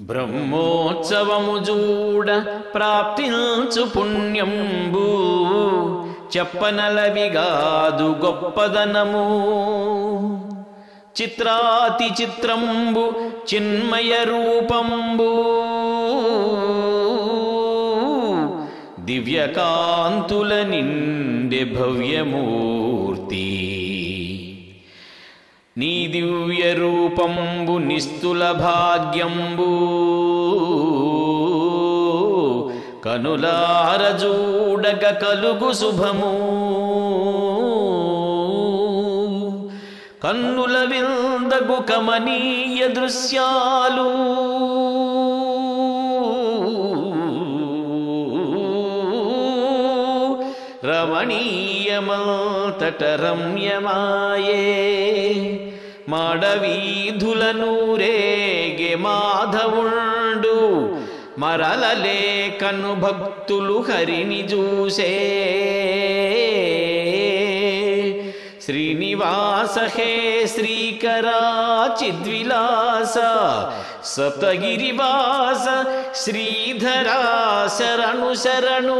బ్రహ్మోత్సవము చూడ ప్రాప్తించు పుణ్యంబు. చెప్పనలవిగాదు గొప్పదనము. చిత్రాతి చిత్రంబు చిన్మయ రూపంబు. దివ్యకాంతుల నిండె భవ్యమూర్తి. నీ దివ్య రూపంబు నిస్తుల భాగ్యంబు కనులారజూడగ కలుగు శుభము. కన్నుల విందగు కమనీయ దృశ్యాలు. రమణీయమంతట రమ్యమాయే మాడవీధుల రేగే మాధవుండు మరలలే కను భక్తులు హరిని చూసే श्रीनिवास हे श्रीकराचिद्विलास सप्तगिरिवास श्रीधरा शरणु शरणु